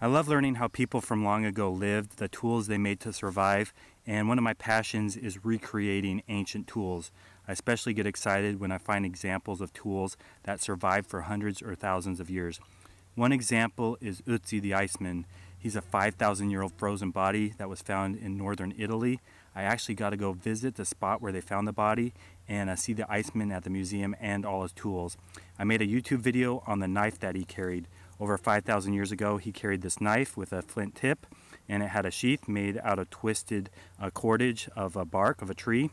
I love learning how people from long ago lived, the tools they made to survive, and one of my passions is recreating ancient tools. I especially get excited when I find examples of tools that survived for hundreds or thousands of years. One example is Ötzi the Iceman. He's a 5,000 year old frozen body that was found in northern Italy. I actually got to go visit the spot where they found the body and uh, see the Iceman at the museum and all his tools. I made a YouTube video on the knife that he carried. Over 5,000 years ago, he carried this knife with a flint tip and it had a sheath made out of twisted uh, cordage of a bark of a tree.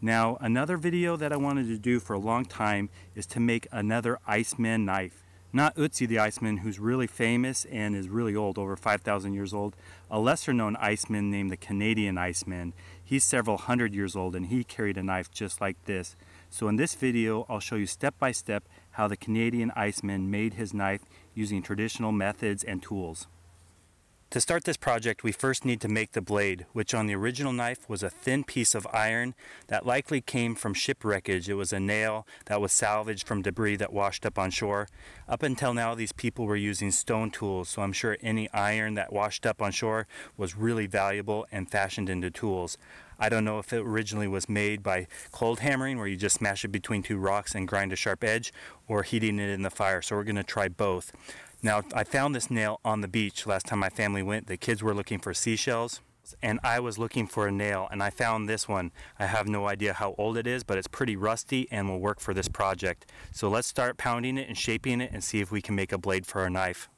Now, another video that I wanted to do for a long time is to make another Iceman knife. Not Ötzi the Iceman, who's really famous and is really old, over 5,000 years old. A lesser known Iceman named the Canadian Iceman. He's several hundred years old and he carried a knife just like this. So in this video, I'll show you step by step how the Canadian Iceman made his knife using traditional methods and tools. To start this project, we first need to make the blade, which on the original knife was a thin piece of iron that likely came from shipwreckage. It was a nail that was salvaged from debris that washed up on shore. Up until now, these people were using stone tools, so I'm sure any iron that washed up on shore was really valuable and fashioned into tools. I don't know if it originally was made by cold hammering, where you just smash it between two rocks and grind a sharp edge, or heating it in the fire, so we're going to try both. Now, I found this nail on the beach last time my family went. The kids were looking for seashells and I was looking for a nail and I found this one. I have no idea how old it is, but it's pretty rusty and will work for this project. So let's start pounding it and shaping it and see if we can make a blade for our knife.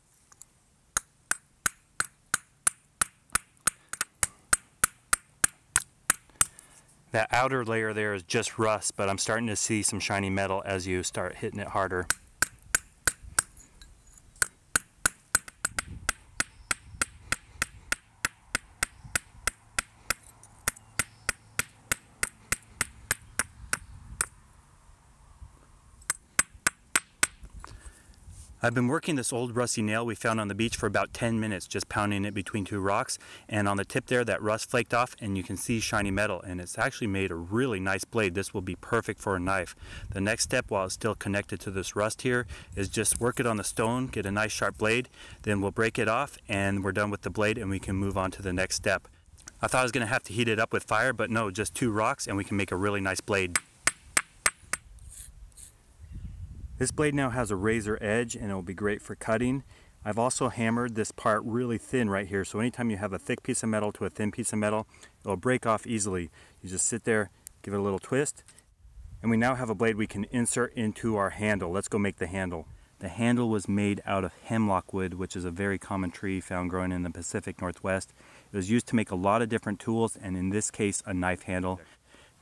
That outer layer there is just rust, but I'm starting to see some shiny metal as you start hitting it harder. I've been working this old rusty nail we found on the beach for about 10 minutes, just pounding it between two rocks. And on the tip there, that rust flaked off and you can see shiny metal. And it's actually made a really nice blade. This will be perfect for a knife. The next step, while it's still connected to this rust here, is just work it on the stone, get a nice sharp blade. Then we'll break it off and we're done with the blade and we can move on to the next step. I thought I was gonna have to heat it up with fire, but no, just two rocks and we can make a really nice blade. This blade now has a razor edge and it will be great for cutting. I've also hammered this part really thin right here. So anytime you have a thick piece of metal to a thin piece of metal, it'll break off easily. You just sit there, give it a little twist, and we now have a blade we can insert into our handle. Let's go make the handle. The handle was made out of hemlock wood, which is a very common tree found growing in the Pacific Northwest. It was used to make a lot of different tools, and in this case, a knife handle.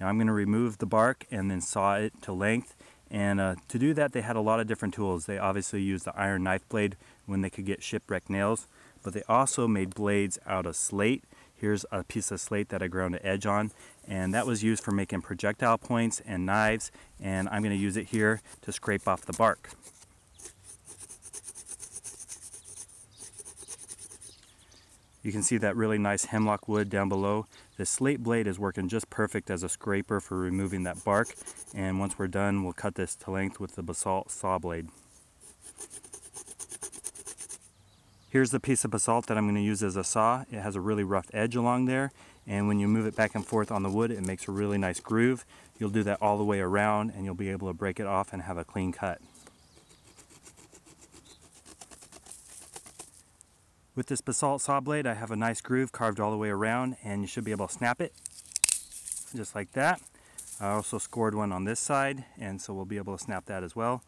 Now I'm going to remove the bark and then saw it to length and uh, to do that, they had a lot of different tools. They obviously used the iron knife blade when they could get shipwreck nails, but they also made blades out of slate. Here's a piece of slate that I ground an edge on, and that was used for making projectile points and knives, and I'm going to use it here to scrape off the bark. You can see that really nice hemlock wood down below. The slate blade is working just perfect as a scraper for removing that bark. And once we're done, we'll cut this to length with the basalt saw blade. Here's the piece of basalt that I'm going to use as a saw. It has a really rough edge along there. And when you move it back and forth on the wood, it makes a really nice groove. You'll do that all the way around and you'll be able to break it off and have a clean cut. With this basalt saw blade, I have a nice groove carved all the way around and you should be able to snap it just like that. I also scored one on this side and so we'll be able to snap that as well.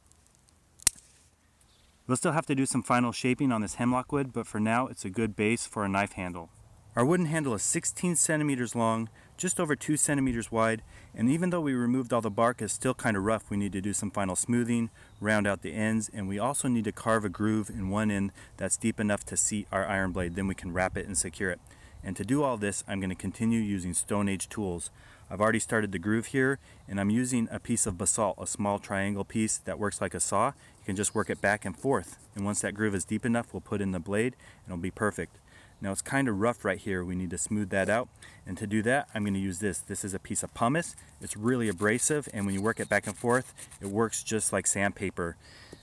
We'll still have to do some final shaping on this hemlock wood, but for now it's a good base for a knife handle. Our wooden handle is 16 centimeters long, just over 2 centimeters wide, and even though we removed all the bark, it's still kind of rough. We need to do some final smoothing, round out the ends, and we also need to carve a groove in one end that's deep enough to seat our iron blade. Then we can wrap it and secure it. And to do all this, I'm going to continue using Stone Age tools. I've already started the groove here, and I'm using a piece of basalt, a small triangle piece that works like a saw. You can just work it back and forth. And once that groove is deep enough, we'll put in the blade, and it'll be perfect. Now it's kind of rough right here. We need to smooth that out. And to do that, I'm gonna use this. This is a piece of pumice. It's really abrasive, and when you work it back and forth, it works just like sandpaper.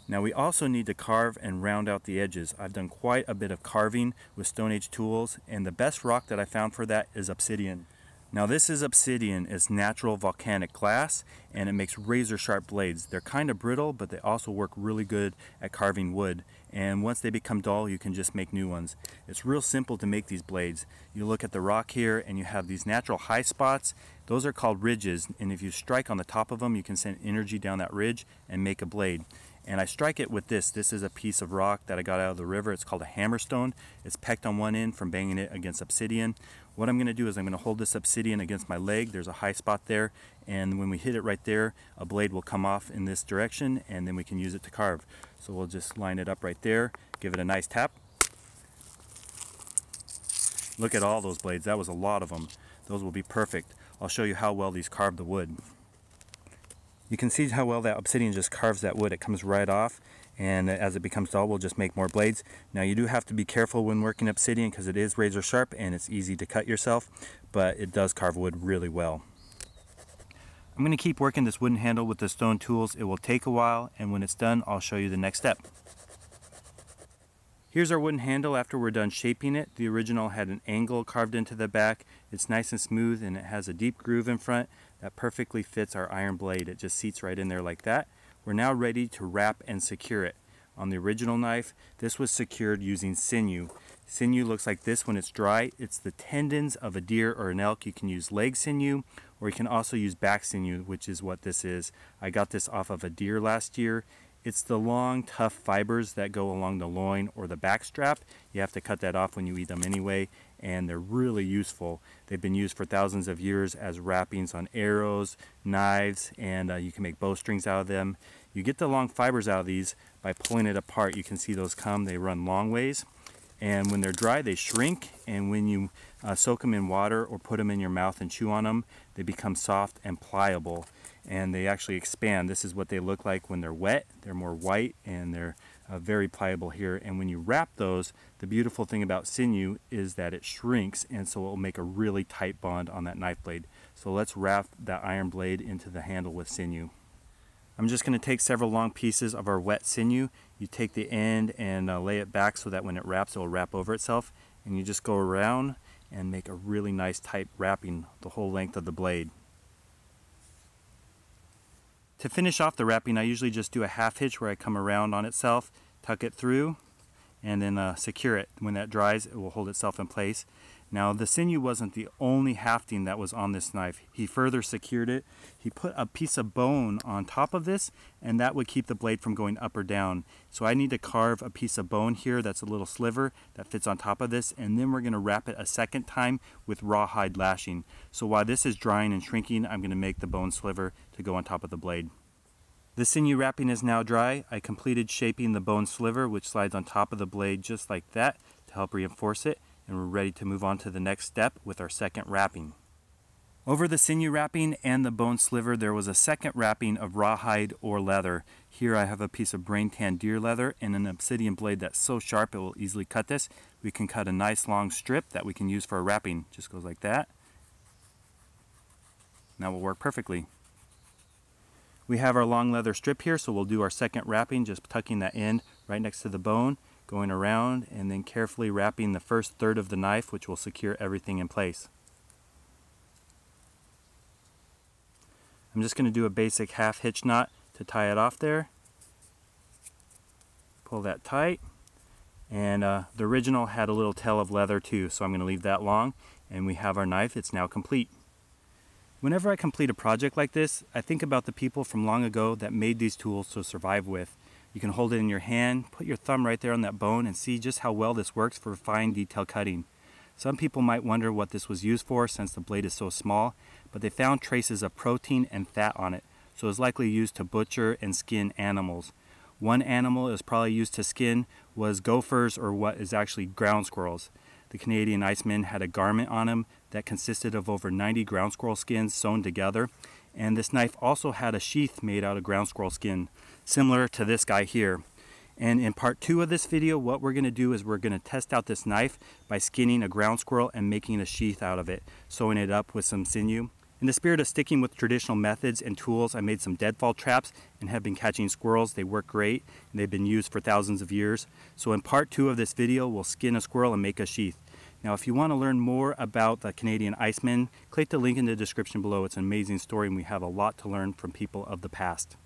Now we also need to carve and round out the edges. I've done quite a bit of carving with Stone Age tools and the best rock that I found for that is obsidian. Now this is obsidian, it's natural volcanic glass and it makes razor sharp blades. They're kind of brittle but they also work really good at carving wood and once they become dull you can just make new ones. It's real simple to make these blades. You look at the rock here and you have these natural high spots. Those are called ridges and if you strike on the top of them you can send energy down that ridge and make a blade and I strike it with this. This is a piece of rock that I got out of the river. It's called a hammerstone. It's pecked on one end from banging it against obsidian. What I'm going to do is I'm going to hold this obsidian against my leg. There's a high spot there and when we hit it right there a blade will come off in this direction and then we can use it to carve. So we'll just line it up right there, give it a nice tap. Look at all those blades. That was a lot of them. Those will be perfect. I'll show you how well these carve the wood. You can see how well that obsidian just carves that wood. It comes right off and as it becomes dull we'll just make more blades. Now you do have to be careful when working obsidian because it is razor sharp and it's easy to cut yourself but it does carve wood really well. I'm going to keep working this wooden handle with the stone tools. It will take a while and when it's done I'll show you the next step. Here's our wooden handle after we're done shaping it. The original had an angle carved into the back. It's nice and smooth and it has a deep groove in front that perfectly fits our iron blade. It just seats right in there like that. We're now ready to wrap and secure it. On the original knife, this was secured using sinew. Sinew looks like this when it's dry. It's the tendons of a deer or an elk. You can use leg sinew or you can also use back sinew, which is what this is. I got this off of a deer last year it's the long, tough fibers that go along the loin or the back strap. You have to cut that off when you eat them anyway, and they're really useful. They've been used for thousands of years as wrappings on arrows, knives, and uh, you can make bowstrings out of them. You get the long fibers out of these by pulling it apart. You can see those come, they run long ways. And when they're dry, they shrink, and when you uh, soak them in water or put them in your mouth and chew on them, they become soft and pliable and they actually expand. This is what they look like when they're wet. They're more white and they're uh, very pliable here. And when you wrap those, the beautiful thing about sinew is that it shrinks and so it will make a really tight bond on that knife blade. So let's wrap that iron blade into the handle with sinew. I'm just going to take several long pieces of our wet sinew. You take the end and uh, lay it back so that when it wraps, it will wrap over itself. And you just go around and make a really nice tight wrapping the whole length of the blade. To finish off the wrapping, I usually just do a half hitch where I come around on itself, tuck it through, and then uh, secure it. When that dries, it will hold itself in place. Now the sinew wasn't the only hafting that was on this knife. He further secured it. He put a piece of bone on top of this and that would keep the blade from going up or down. So I need to carve a piece of bone here that's a little sliver that fits on top of this and then we're going to wrap it a second time with rawhide lashing. So while this is drying and shrinking, I'm going to make the bone sliver to go on top of the blade. The sinew wrapping is now dry. I completed shaping the bone sliver which slides on top of the blade just like that to help reinforce it and we're ready to move on to the next step with our second wrapping. Over the sinew wrapping and the bone sliver there was a second wrapping of rawhide or leather. Here I have a piece of brain tan deer leather and an obsidian blade that's so sharp it will easily cut this. We can cut a nice long strip that we can use for a wrapping. Just goes like that. That will work perfectly. We have our long leather strip here so we'll do our second wrapping just tucking that end right next to the bone going around and then carefully wrapping the first third of the knife which will secure everything in place. I'm just going to do a basic half hitch knot to tie it off there. Pull that tight and uh, the original had a little tail of leather too so I'm going to leave that long and we have our knife. It's now complete. Whenever I complete a project like this, I think about the people from long ago that made these tools to survive with. You can hold it in your hand, put your thumb right there on that bone and see just how well this works for fine detail cutting. Some people might wonder what this was used for since the blade is so small, but they found traces of protein and fat on it, so it's likely used to butcher and skin animals. One animal it was probably used to skin was gophers or what is actually ground squirrels. The Canadian Iceman had a garment on him that consisted of over 90 ground squirrel skins sewn together, and this knife also had a sheath made out of ground squirrel skin similar to this guy here. And in part two of this video, what we're gonna do is we're gonna test out this knife by skinning a ground squirrel and making a sheath out of it, sewing it up with some sinew. In the spirit of sticking with traditional methods and tools, I made some deadfall traps and have been catching squirrels. They work great and they've been used for thousands of years. So in part two of this video, we'll skin a squirrel and make a sheath. Now, if you want to learn more about the Canadian Iceman, click the link in the description below. It's an amazing story and we have a lot to learn from people of the past.